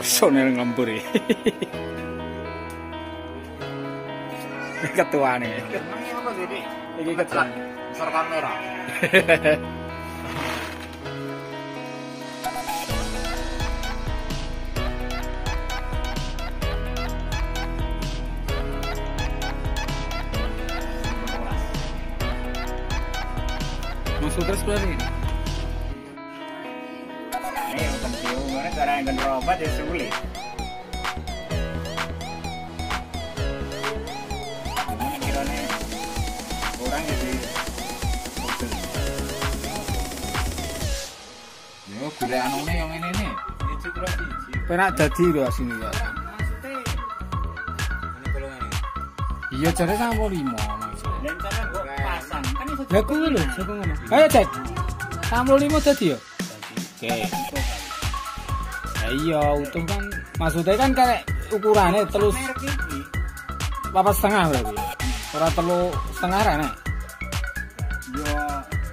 Nih ngempur ya. Ketua nih. Ini apa? Ini ketua. Besar kamera. Masuk terus berarti. Ini cara yang kena obat ya sulit. Ini kiranya kurang jadi pegel. Yo anune yang ini nih. Itu kurang siji. Penak dadi lho sini ya. Iya jare sama lima cara kok pasang kan itu Ya kuwi lho, sapa ngono. Ayo cek. 65 dadi ya? Oke. Ya iya, utuh kan maksudnya kan kayak ukurannya terus papat setengah berarti. Ora telu setengah rene. yo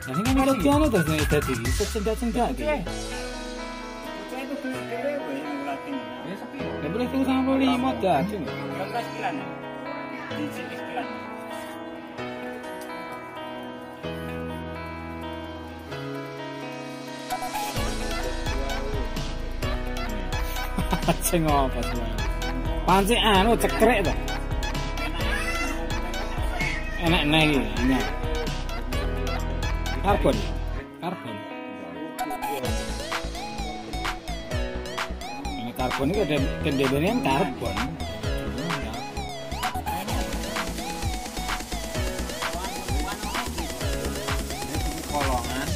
Nah ini kan dadi anu terus nek dadi itu cendak-cendak Oke. iki. Oke, itu tuh dewe yang latih. Ya. Ya boleh tuh 65 dadi. Berapa sekilan ya? Sing apa sih? Pancing anu cekrek to. Enak nih enak. Karbon. Karbon. Ini karbon itu ada kan karbon. Kolongan.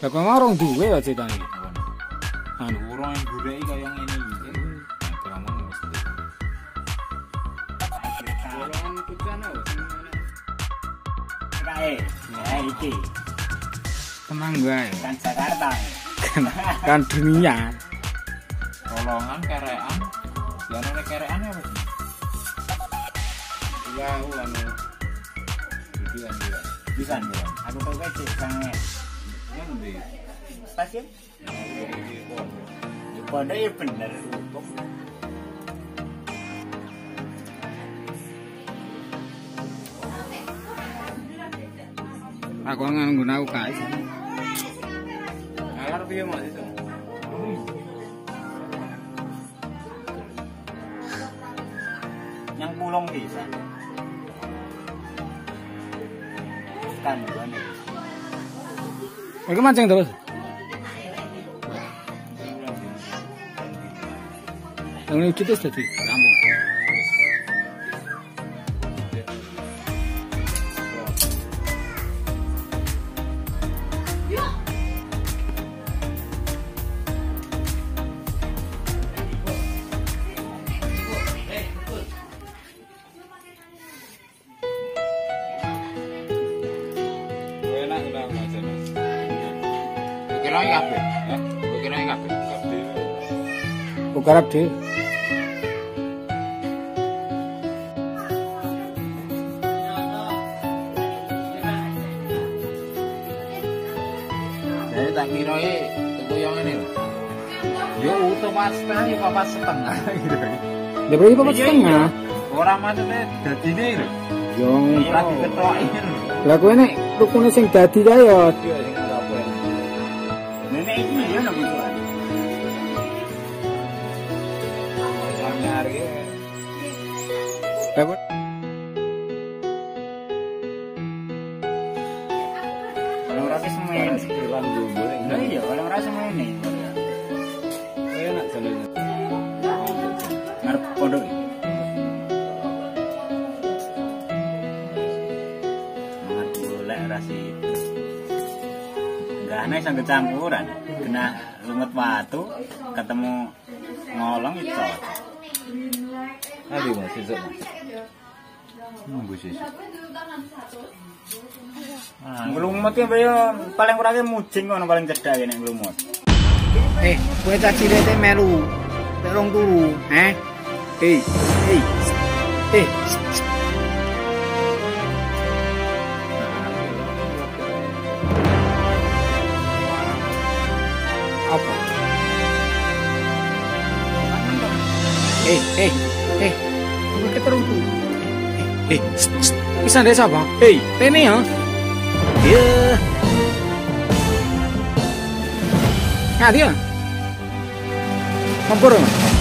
Lah kok orang duwe ya ceritane. Anu, Urung yang kayak yang iki tenang gue. kan Jakarta. Kan dunia. Kolongan kerean. Ya ada kerean apa sih? Iya, anu. Kan dia. Bisa nih. Aku tahu kae cek sange. Yang di Stasiun? di pon. Di pondok ya bener. Aku ngan guna UKI. Alar piye mas itu? Yang pulong bisa. Kan. Iku mancing terus. Yang ini kita tadi. Kamu. Kira yang kabeh. Ya, kira yang kabeh. Kabeh. Bukarap deh. Jadi tak kira itu yang ini. Yo utuh pas setengah ya papat setengah gitu. Udah berapa papat Iya, setengah? Orang maksudnya jadi ini lho. Yang Lagi ketuain lho. lah kowe nek rukune sing dadi ta ya Dapat semen. Sekilan iya, kalau ora semen. Enak. Ngarep pondok. Ngarep. Enggak aneh sang kecampuran. Kena lumut watu, ketemu ngolong itu. Aduh mas, sesuk mas. Nunggu sesuk. Nglumut ya yo paling ora ki mujing ngono paling cedhak nek nglumut. eh kowe caci rete melu. Tek rong turu, eh? Eh, eh. Eh. Eh, eh. Tunggu kita runtuh. Eh, eh. Sst. Bisa desa apa? Eh, rene ya. Ya. Ngadi ya? Mampur, Mas.